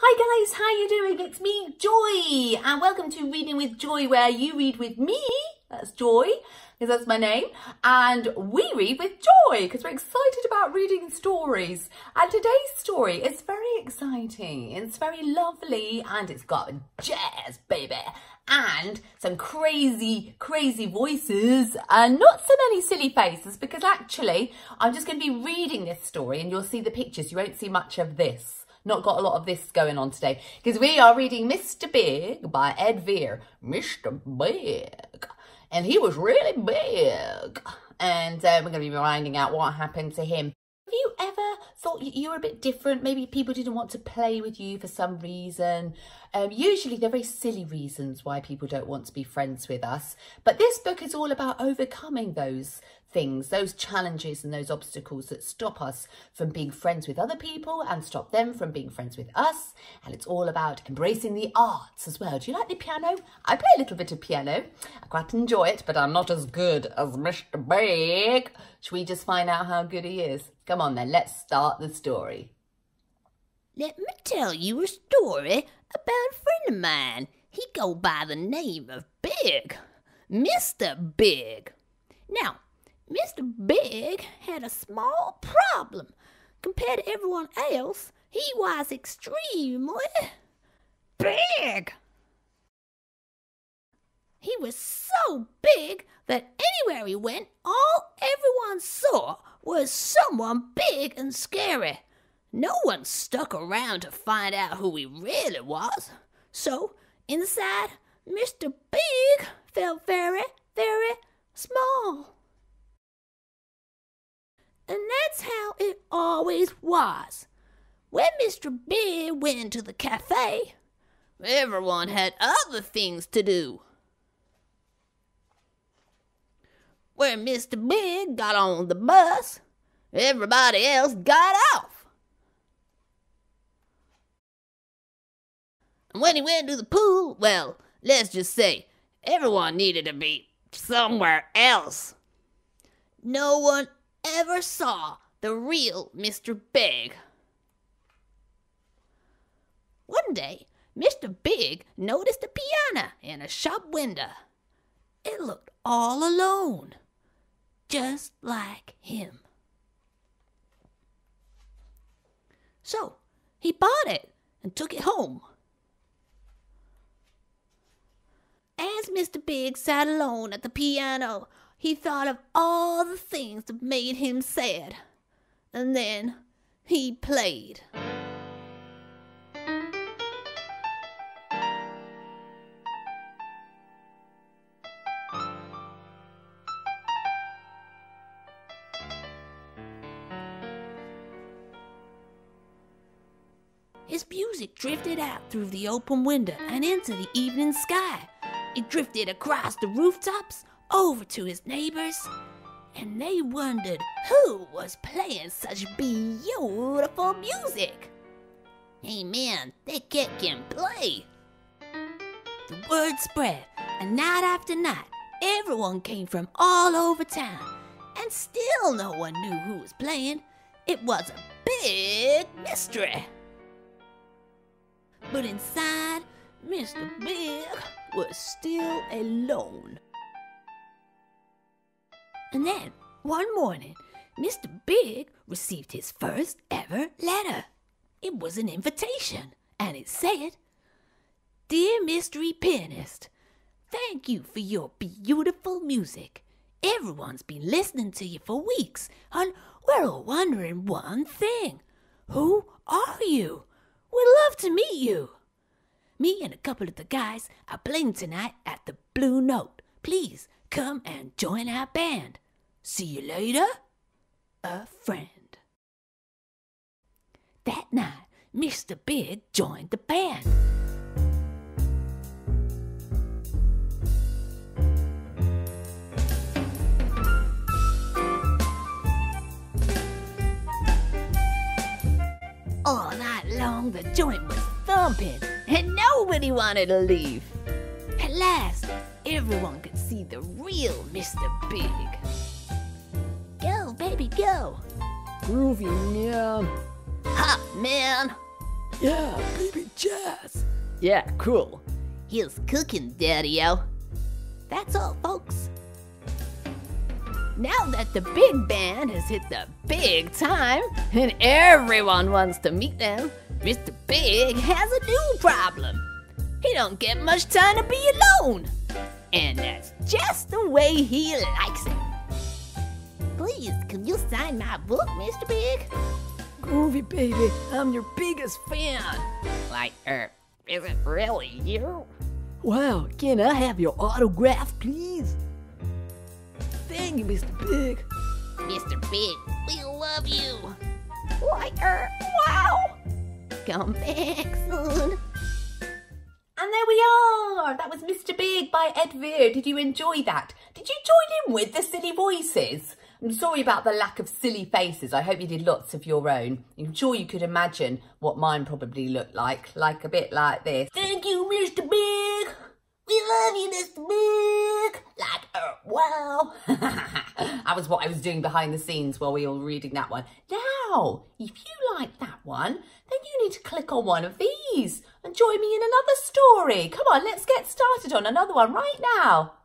Hi guys, how you doing? It's me, Joy, and welcome to Reading with Joy, where you read with me, that's Joy, because that's my name, and we read with Joy, because we're excited about reading stories. And today's story is very exciting, it's very lovely, and it's got jazz, baby, and some crazy, crazy voices, and not so many silly faces, because actually, I'm just going to be reading this story, and you'll see the pictures, you won't see much of this not got a lot of this going on today because we are reading Mr. Big by Ed Vere. Mr. Big. And he was really big. And uh, we're going to be finding out what happened to him. Have you ever thought you were a bit different? Maybe people didn't want to play with you for some reason. Um, usually they're very silly reasons why people don't want to be friends with us. But this book is all about overcoming those things, those challenges and those obstacles that stop us from being friends with other people and stop them from being friends with us. And it's all about embracing the arts as well. Do you like the piano? I play a little bit of piano. I quite enjoy it, but I'm not as good as Mr. Big. Should we just find out how good he is? Come on then, let's start the story. Let me tell you a story about a friend of mine. He go by the name of Big. Mr. Big. Now, Mr. Big had a small problem. Compared to everyone else, he was extremely big. He was so big that anywhere he went, all everyone saw was someone big and scary. No one stuck around to find out who he really was. So, inside, Mr. Big felt very, very small. And that's how it always was. When Mr. Big went to the cafe, everyone had other things to do. When Mr. Big got on the bus, everybody else got off. And when he went to the pool, well, let's just say everyone needed to be somewhere else. No one ever saw the real Mr. Big. One day, Mr. Big noticed a piano in a shop window. It looked all alone, just like him. So he bought it and took it home. Mr. Big sat alone at the piano, he thought of all the things that made him sad. And then he played. His music drifted out through the open window and into the evening sky. It drifted across the rooftops, over to his neighbors, and they wondered who was playing such beautiful music. Hey man, that cat can play. The word spread, and night after night, everyone came from all over town, and still no one knew who was playing. It was a big mystery. But inside, Mr. Big was still alone. And then, one morning, Mr. Big received his first ever letter. It was an invitation, and it said, Dear Mystery Pianist, thank you for your beautiful music. Everyone's been listening to you for weeks, and we're all wondering one thing. Who are you? We'd love to meet you. Me and a couple of the guys are playing tonight at the Blue Note. Please come and join our band. See you later, a friend. That night, Mr. Big joined the band. All night long, the joint was thumping, and nobody wanted to leave. At last, everyone could see the real Mr. Big. Go, baby, go. Groovy, man. Ha, man. Yeah, baby Jazz. Yeah, cool. He's cooking, Daddy-O. That's all, folks. Now that the big band has hit the big time and everyone wants to meet them, Mr. Big has a new problem. He don't get much time to be alone. And that's just the way he likes it. Please, can you sign my book, Mr. Big? Groovy, baby. I'm your biggest fan. Like, er, is it really you? Wow, can I have your autograph, please? Thank you, Mr. Big. Mr. Big, we love you. Like, er, wow. Come back soon. And there we are. That was Mr. Big by Ed Vere. Did you enjoy that? Did you join in with the silly voices? I'm sorry about the lack of silly faces. I hope you did lots of your own. I'm sure you could imagine what mine probably looked like. Like a bit like this. Thank you, Mr. Big. We love you, Mr. Big. Like, uh, wow. that was what I was doing behind the scenes while we were reading that one. Now, if you like that one, then you need to click on one of these and join me in another story. Come on, let's get started on another one right now.